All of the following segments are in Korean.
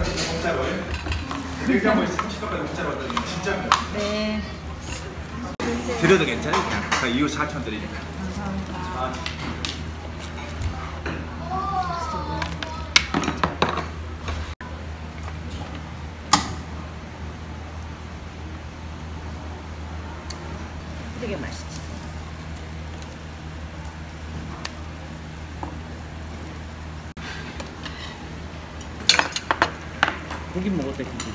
30병까지 갖다 주는 공짜로. 냉장고에 30병까지 공짜로 갖다 주는 진짜입니다. 네. 드려도 괜찮아요 그냥. 다 이후 4천 드리니까. 감사합니다. 아, 되게 맛있지. 고기 먹었대 고기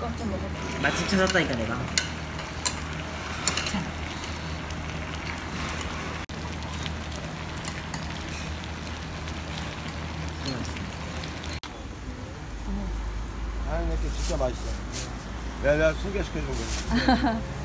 숟가락 좀 먹어. 맛집 찾았다니까 내가 아, 이게 진짜 맛있어. 내가, 내가 소개시켜준 거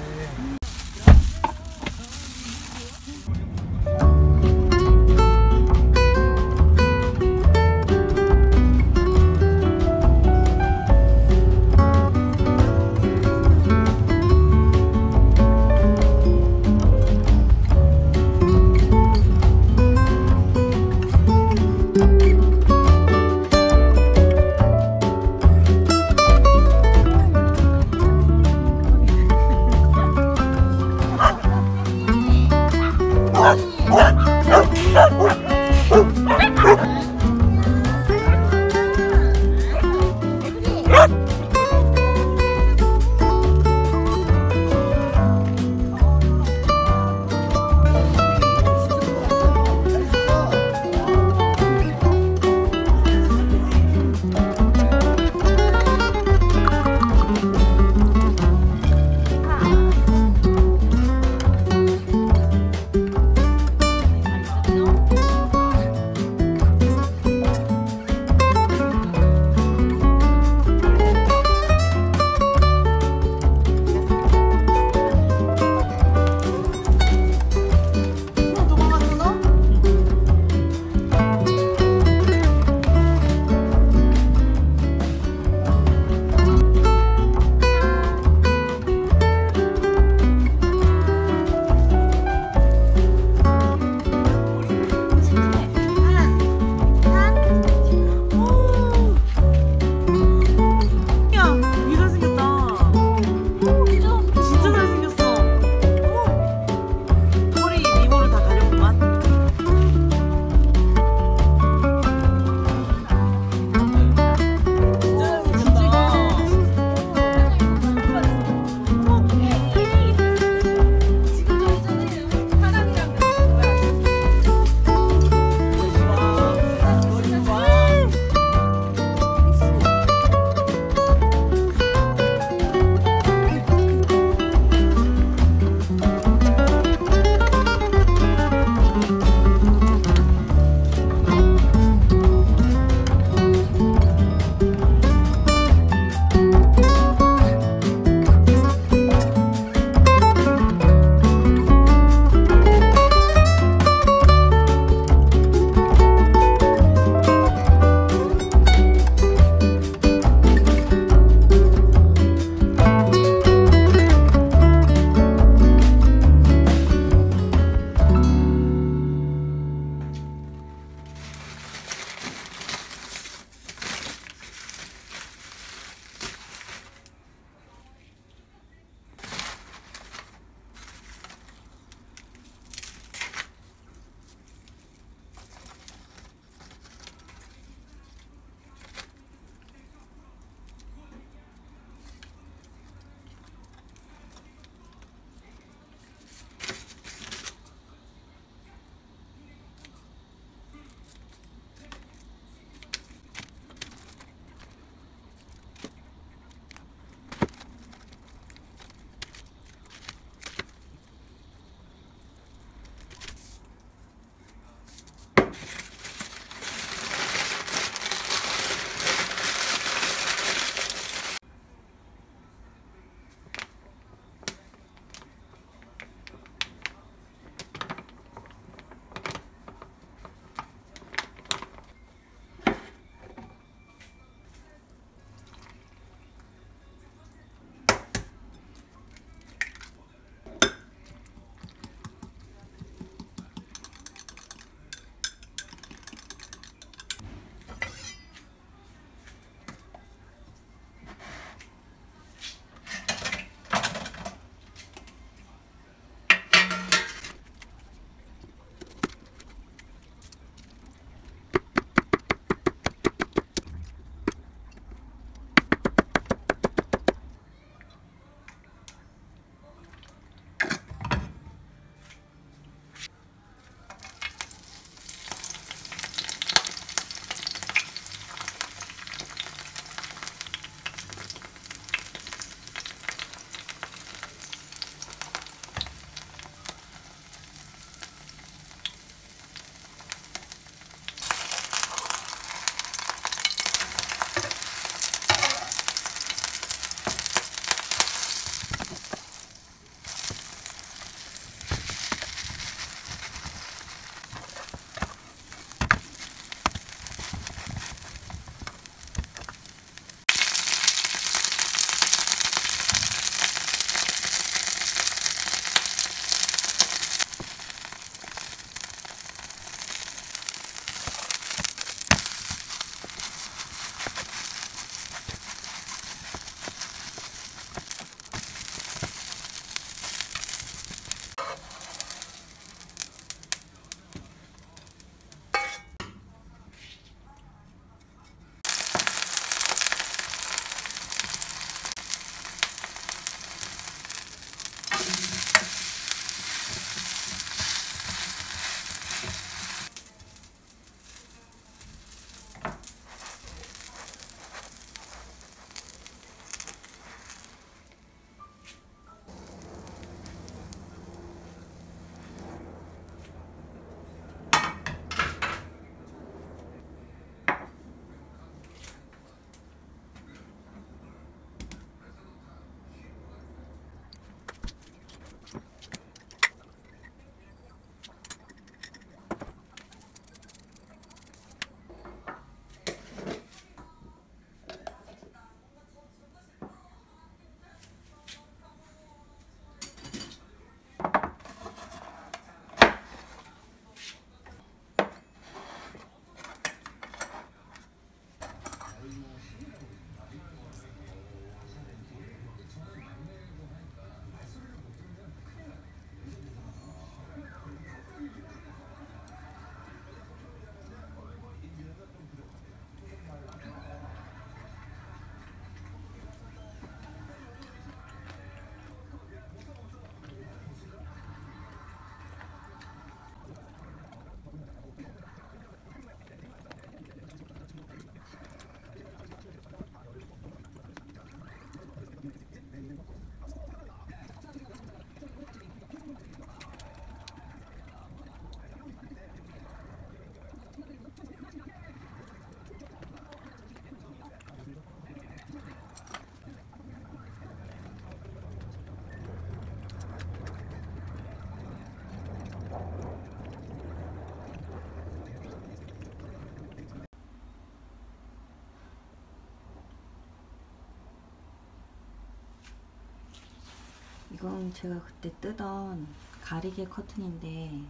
지금 제가 그때 뜨던 가리개 커튼인데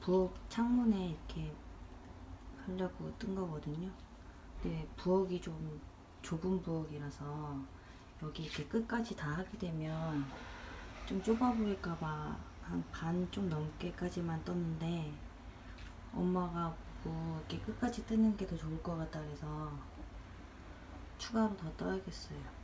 부엌 창문에 이렇게 하려고 뜬 거거든요. 근데 부엌이 좀 좁은 부엌이라서 여기 이렇게 끝까지 다 하게 되면 좀 좁아 보일까봐 한 반 좀 넘게까지만 떴는데 엄마가 보고 이렇게 끝까지 뜨는 게 더 좋을 것 같다 그래서 추가로 더 떠야겠어요.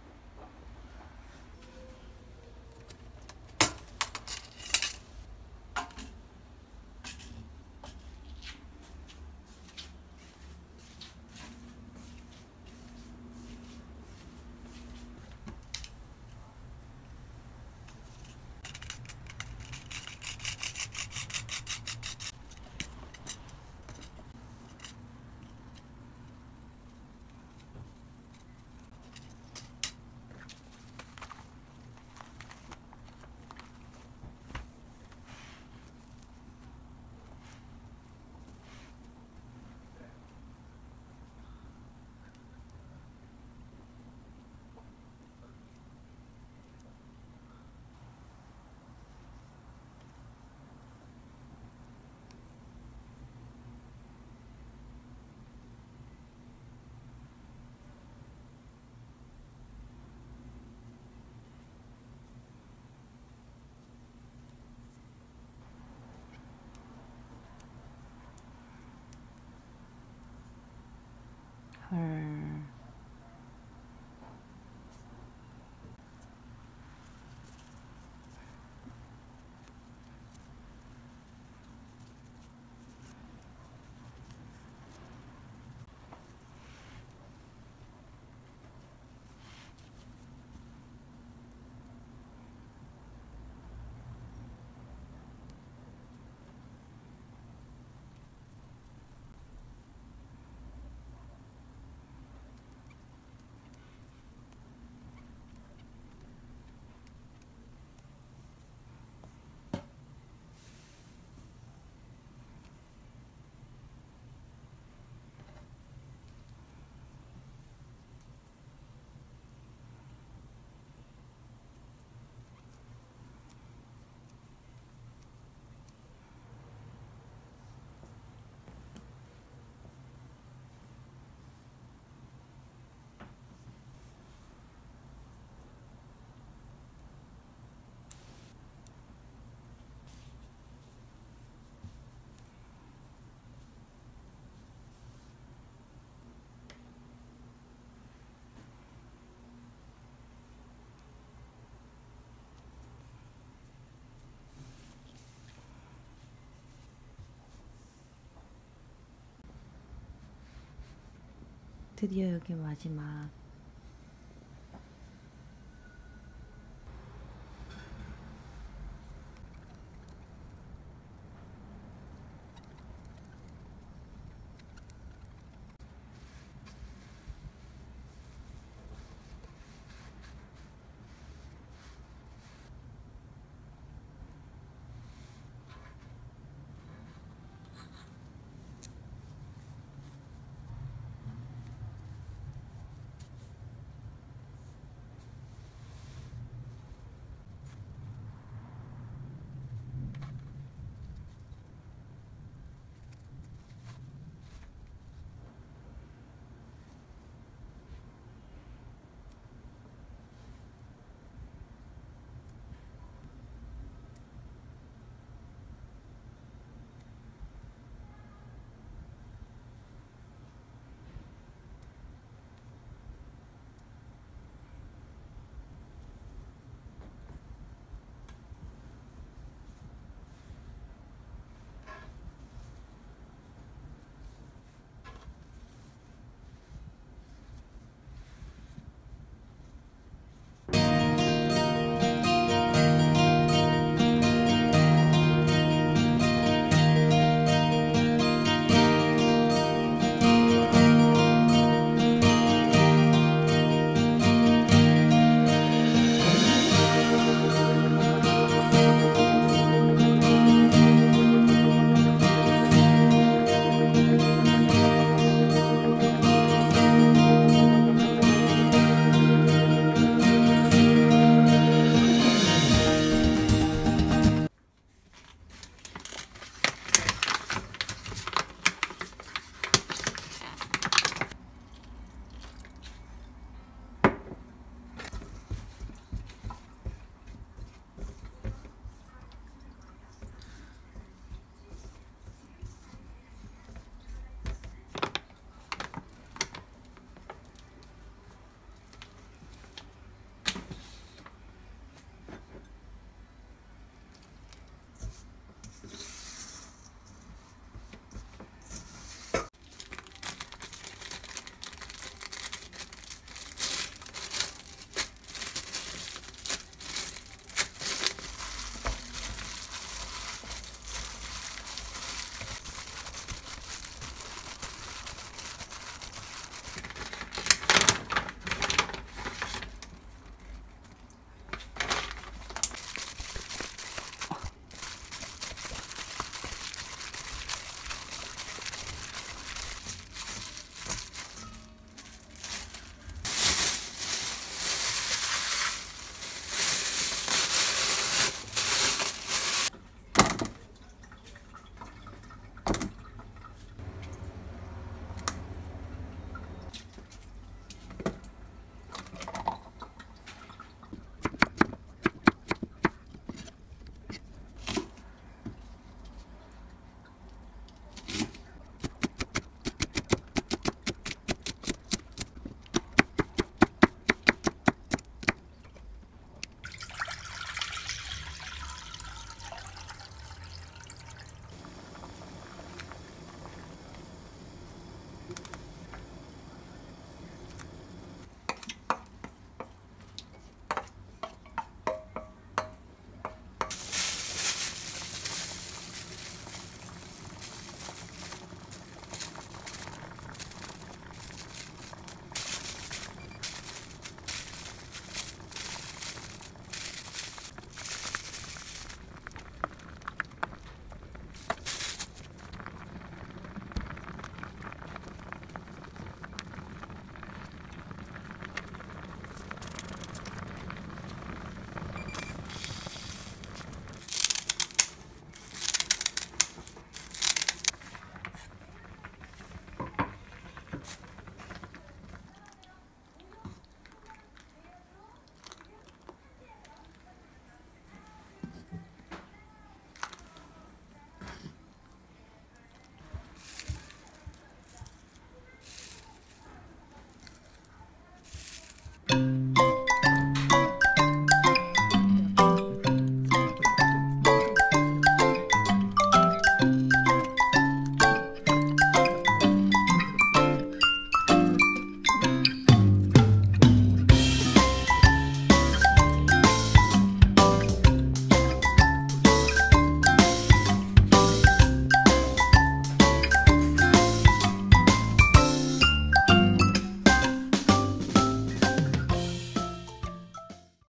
her. 드디어 여기 마지막